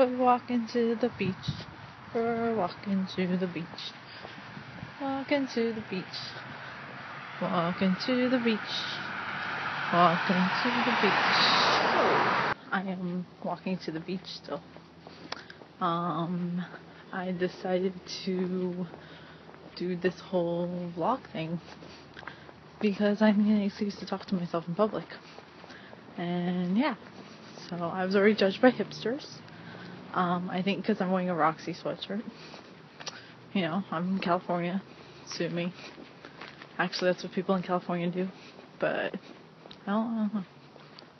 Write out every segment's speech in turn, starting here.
We're walking to the beach. We're walking to the beach. Walking to the beach. Walking to the beach. Walking to the beach. I am walking to the beach still. Um, I decided to do this whole vlog thing because I need an excuse to talk to myself in public. And yeah, so I was already judged by hipsters. Um, I think because I'm wearing a Roxy sweatshirt. You know, I'm in California. Sue me. Actually, that's what people in California do. But I don't, I don't know.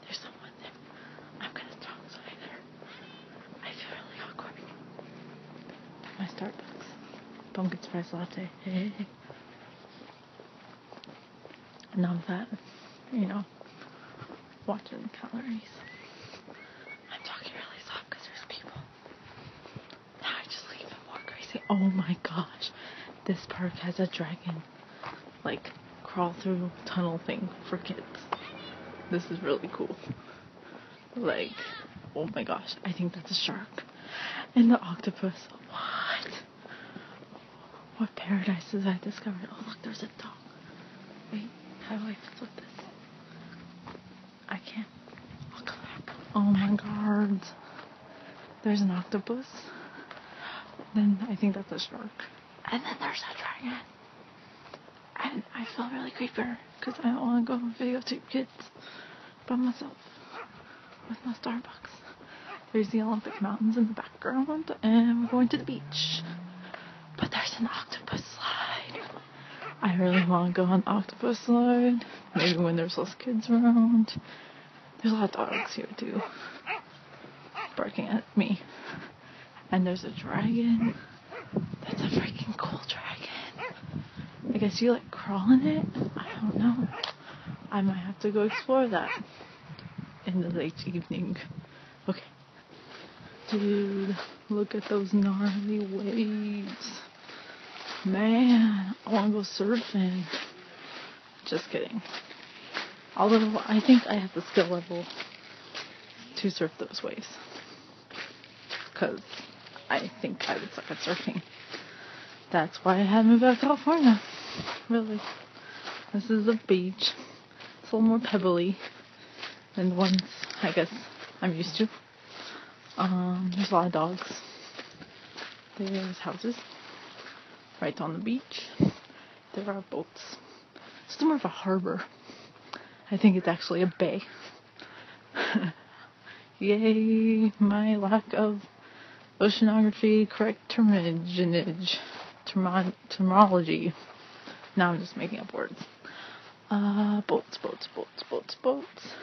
There's someone there. I'm gonna talk so I there. I feel really awkward. My Starbucks pumpkin spice latte. Hey. None of that. You know, watching the calories. I'm talking really soft because there's people. Now I just look even more crazy. Oh my gosh. This park has a dragon, like, crawl through tunnel thing for kids. This is really cool. Like, oh my gosh. I think that's a shark. And the octopus. What? What paradises I discovered? Oh, look, there's a dog. Wait, how do I flip this? I can't. Back. Oh my god. There's an octopus. Then I think that's a shark. And then there's a dragon. And I feel really creepy because I don't want to go videotape kids by myself with my Starbucks. There's the Olympic Mountains in the background, and we're going to the beach. But there's an octopus slide. I really want to go on octopus slide. Maybe when there's less kids around. There's a lot of dogs here too, barking at me. And there's a dragon. That's a freaking cool dragon. I guess you like crawl in it? I don't know. I might have to go explore that in the late evening. Okay. Dude, look at those gnarly waves. Man, I want to go surfing. Just kidding. Although I think I have the skill level to surf those waves. Because I think I would suck at surfing. That's why I had to move out of California. Really. This is a beach. It's a little more pebbly than the ones I guess I'm used to. Um, there's a lot of dogs. There's houses right on the beach. There are boats. It's more of a harbor. I think it's actually a bay. Yay, my lack of oceanography correct terminage, terminology. Now I'm just making up words. Uh, boats, boats, boats, boats, boats.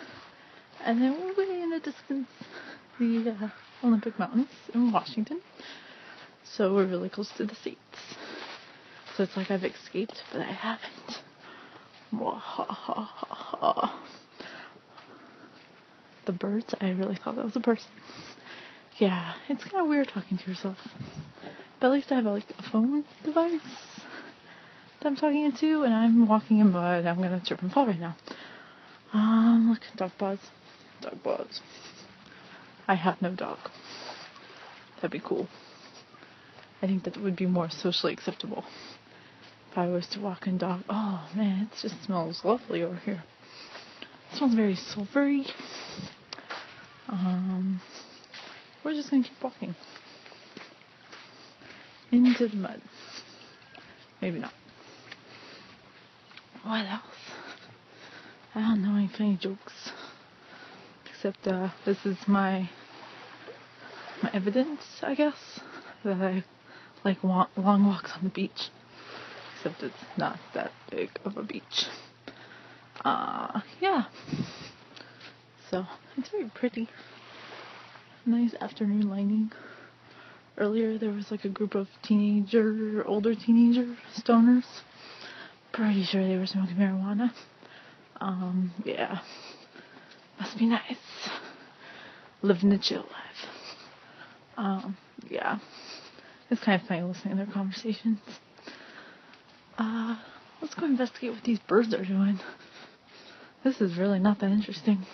And then way in the distance, the uh, Olympic Mountains in Washington. So we're really close to the States. So it's like I've escaped, but I haven't. The birds, I really thought that was a person. Yeah, it's kind of weird talking to yourself. But at least I have like a phone device that I'm talking into, and I'm walking in mud. I'm gonna trip and fall right now. Um, look, dog paws. Dog paws. I have no dog. That'd be cool. I think that would be more socially acceptable if I was to walk in dog. Oh man, it just smells lovely over here. It smells very sulfury. Um, we're just gonna keep walking into the mud. Maybe not. What else? I don't know any funny jokes. Except uh, this is my my evidence, I guess, that I like wa- long walks on the beach. Except it's not that big of a beach. Uh, yeah. So it's very pretty. Nice afternoon lighting. Earlier there was like a group of teenager, older teenager stoners. Pretty sure they were smoking marijuana. Um, yeah. Must be nice. Living the chill life. Um, yeah. It's kind of funny listening to their conversations. Uh, let's go investigate what these birds are doing. This is really not that interesting.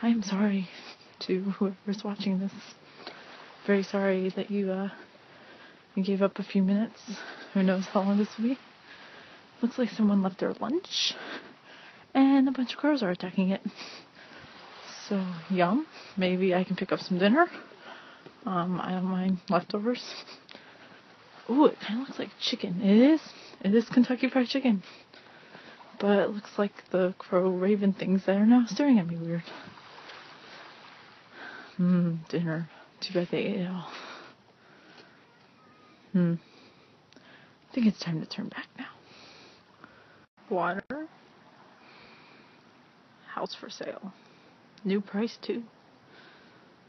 I am sorry to whoever's watching this. very sorry that you uh you gave up a few minutes. Who knows how long this will be? Looks like someone left their lunch, and a bunch of crows are attacking it. So yum. Maybe I can pick up some dinner. Um, I don't mind leftovers. Ooh, it kind of looks like chicken. It is. It is Kentucky Fried Chicken. But it looks like the crow raven things that are now staring at me weird. Hmm, dinner. Too bad they ate it all. Hmm. I think it's time to turn back now. Water. House for sale. New price too.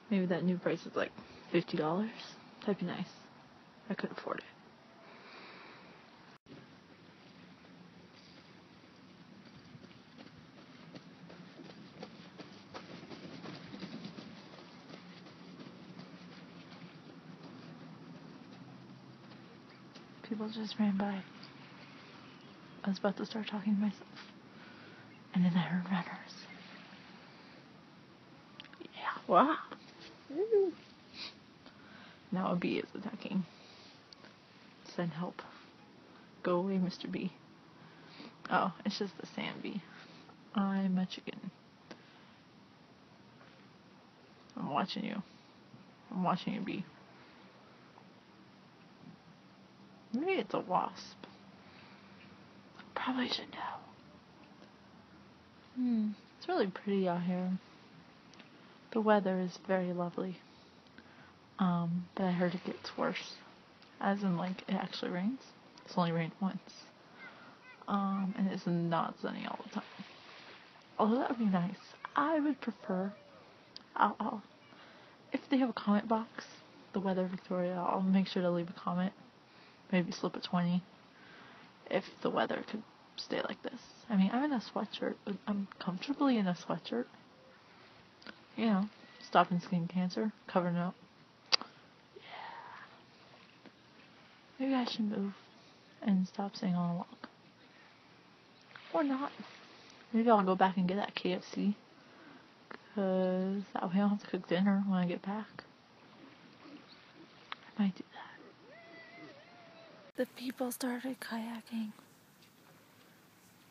Maybe that new price is like fifty dollars. That'd be nice. I could afford it. Just ran by. I was about to start talking to myself. And then I heard runners. Yeah, wow. Mm-hmm. Now a bee is attacking. Send help. Go away, Mr. Bee. Oh, it's just the sand bee. I'm a chicken. I'm watching you. I'm watching you, bee. Maybe it's a wasp. Probably should know. Hmm, it's really pretty out here. The weather is very lovely. Um, but I heard it gets worse. As in, like, it actually rains. It's only rained once. Um, and it's not sunny all the time. Although that would be nice. I would prefer. I'll, I'll if they have a comment box, the weather Victoria, I'll make sure to leave a comment. Maybe slip a 20. If the weather could stay like this. I mean, I'm in a sweatshirt. I'm comfortably in a sweatshirt. You know, stopping skin cancer, covering up. Yeah. Maybe I should move and stop staying on a walk. Or not. Maybe I'll go back and get that KFC. Because that way I don't have to cook dinner when I get back. I might do that. The people started kayaking.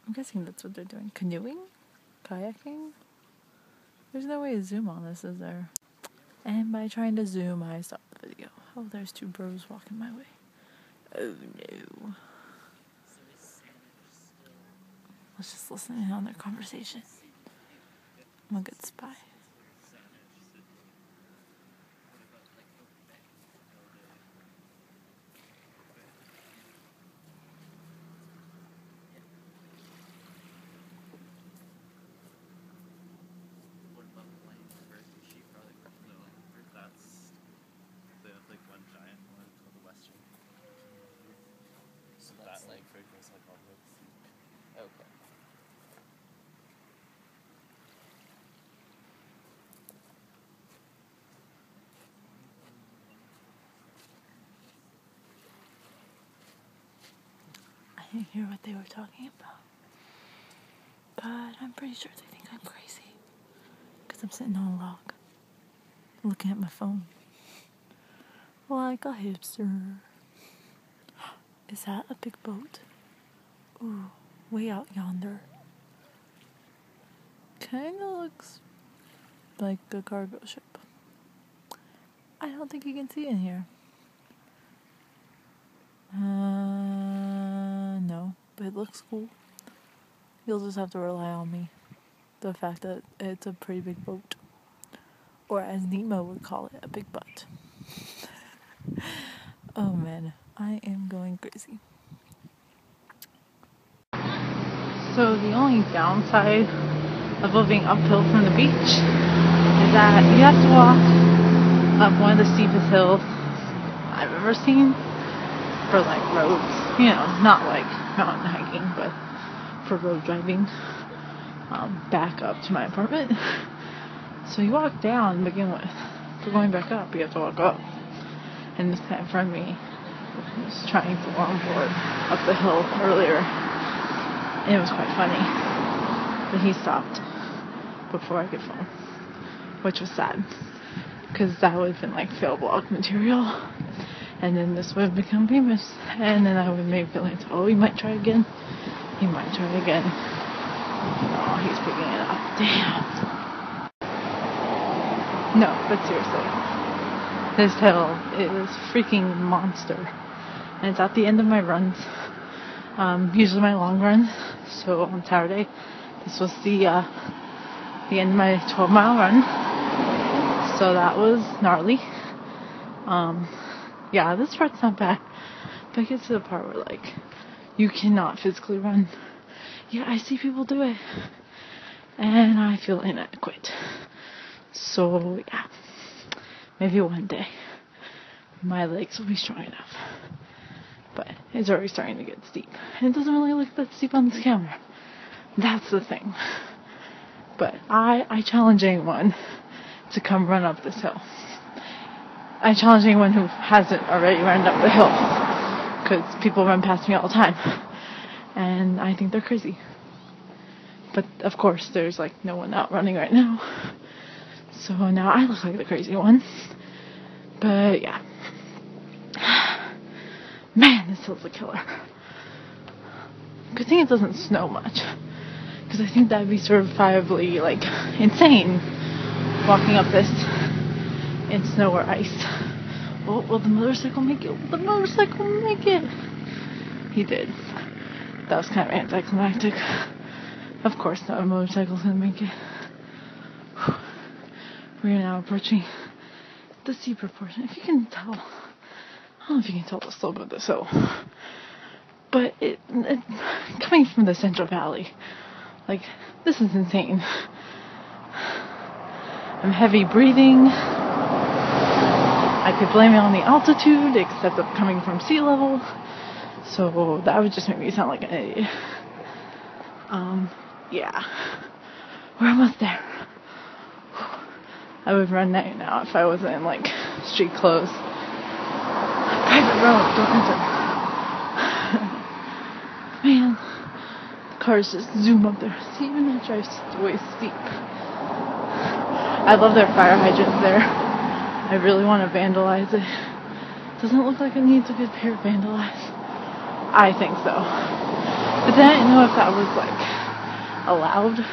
I'm guessing that's what they're doing. Canoeing? Kayaking? There's no way to zoom on this, is there? And by trying to zoom, I stopped the video. Oh, there's two bros walking my way. Oh no. Let's just listen in on their conversation. I'm a good spy. What about the plane versus sheep product? No, that's they have like one giant one called the Western. So that like goes like all the way to sea. Okay. I didn't hear what they were talking about. But I'm pretty sure they think I'm crazy. Because I'm sitting on a log. Looking at my phone. Like a hipster. Is that a big boat? Ooh, way out yonder. Kinda looks like a cargo ship. I don't think you can see in here. Uh, looks cool. You'll just have to rely on me. The fact that it's a pretty big boat. Or as Nemo would call it, a big butt. oh man, I am going crazy. So the only downside of living uphill from the beach is that you have to walk up one of the steepest hills I've ever seen for like roads. You know, not like mountain hiking, but for road driving um, back up to my apartment. So you walk down to begin with. For going back up, you have to walk up. And this guy in front of me was trying to longboard up the hill earlier. And it was quite funny. But he stopped before I could fall, which was sad. because that would have been like fail blog material. And then this would become famous. And then I would maybe feel like, oh, he might try again. He might try again. Oh, he's picking it up. Damn. No, but seriously. This hill is freaking monster. And it's at the end of my runs. Um, usually my long runs. So on Saturday, this was the uh, the end of my 12 mile run. So that was gnarly. Um, yeah, this part's not bad. But it gets to the part where like you cannot physically run. Yeah, I see people do it. And I feel inadequate. So yeah. Maybe one day my legs will be strong enough. But it's already starting to get steep. And it doesn't really look that steep on this camera. That's the thing. But I I challenge anyone to come run up this hill. I challenge anyone who hasn't already run up the hill because people run past me all the time, and I think they're crazy. But of course, there's like no one out running right now, so now I look like the crazy one. But yeah, man, this hill's a killer. Good thing it doesn't snow much, because I think that'd be certifiably like insane walking up this in snow or ice. Oh, will the motorcycle make it? Will the motorcycle make it? He did. That was kind of anticlimactic. Of course, no motorcycle's gonna make it. We are now approaching the steeper portion. If you can tell, I don't know if you can tell the slope of this hill, but it, it coming from the Central Valley, like this is insane. I'm heavy breathing. I could blame it on the altitude, except I'm coming from sea level. So that would just make me sound like an idiot. Um, yeah. We're almost there. I would run night now if I wasn't in like street clothes. Private road, don't enter. Man, the cars just zoom up there. See, even that drive's way steep. I love their fire hydrants there. I really want to vandalize it. Doesn't look like it needs a good pair of vandalized. I think so. But then I didn't know if that was like allowed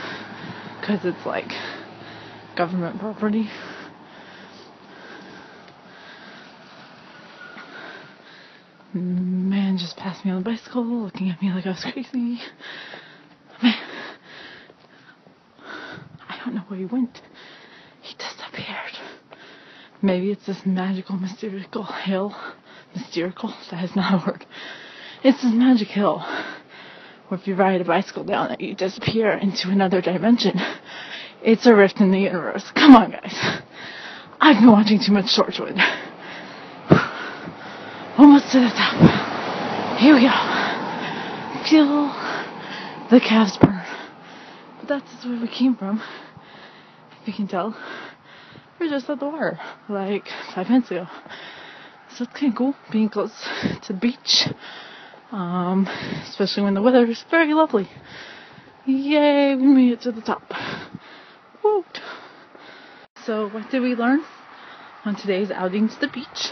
because it's like government property. Man just passed me on the bicycle, looking at me like I was crazy. Man, I don't know where he went. Maybe it's this magical, mystical hill. Mystical? That is not a word. It's this magic hill where if you ride a bicycle down it, you disappear into another dimension. It's a rift in the universe. Come on, guys. I've been watching too much Torchwood. Almost to the top. Here we go. Feel the calves burn. But that's where we came from. If you can tell. We're just at the water, like five minutes ago. So it's kind of cool being close to the beach. Um, especially when the weather is very lovely. Yay, we made it to the top. Woo. So what did we learn on today's outing to the beach?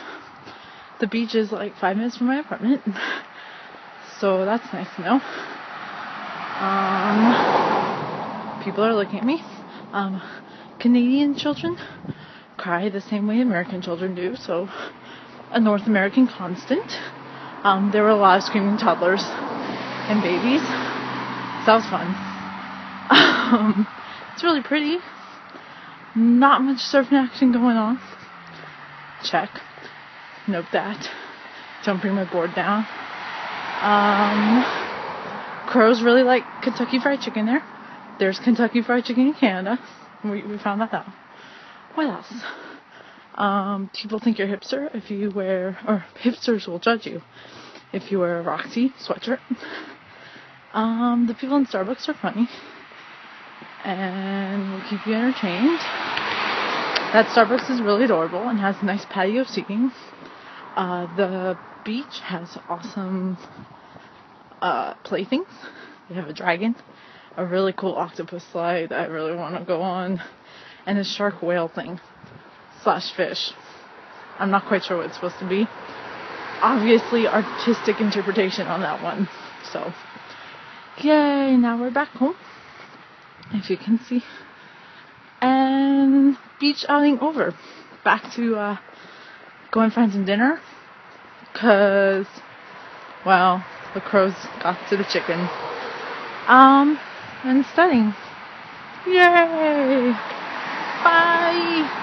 The beach is like five minutes from my apartment. So that's nice to know. Um, people are looking at me. Um, Canadian children cry the same way American children do, so a North American constant. Um, there were a lot of screaming toddlers and babies. So that was fun. Um, it's really pretty. Not much surfing action going on. Check. Note that. Don't bring my board down. Um, crows really like Kentucky Fried Chicken there. There's Kentucky Fried Chicken in Canada. We, we found that out. What else? Um, people think you're hipster if you wear, or hipsters will judge you if you wear a Roxy sweatshirt. Um, the people in Starbucks are funny and will keep you entertained. That Starbucks is really adorable and has nice patio seating. Uh, the beach has awesome uh, playthings. They have a dragon, a really cool octopus slide that I really want to go on, and a shark whale thing. slash fish. I'm not quite sure what it's supposed to be. Obviously, artistic interpretation on that one. So, yay! Now we're back home, if you can see, and beach outing over. Back to uh, go and find some dinner, cause well, the crows got to the chicken. Um, and studying. Yay! Bye!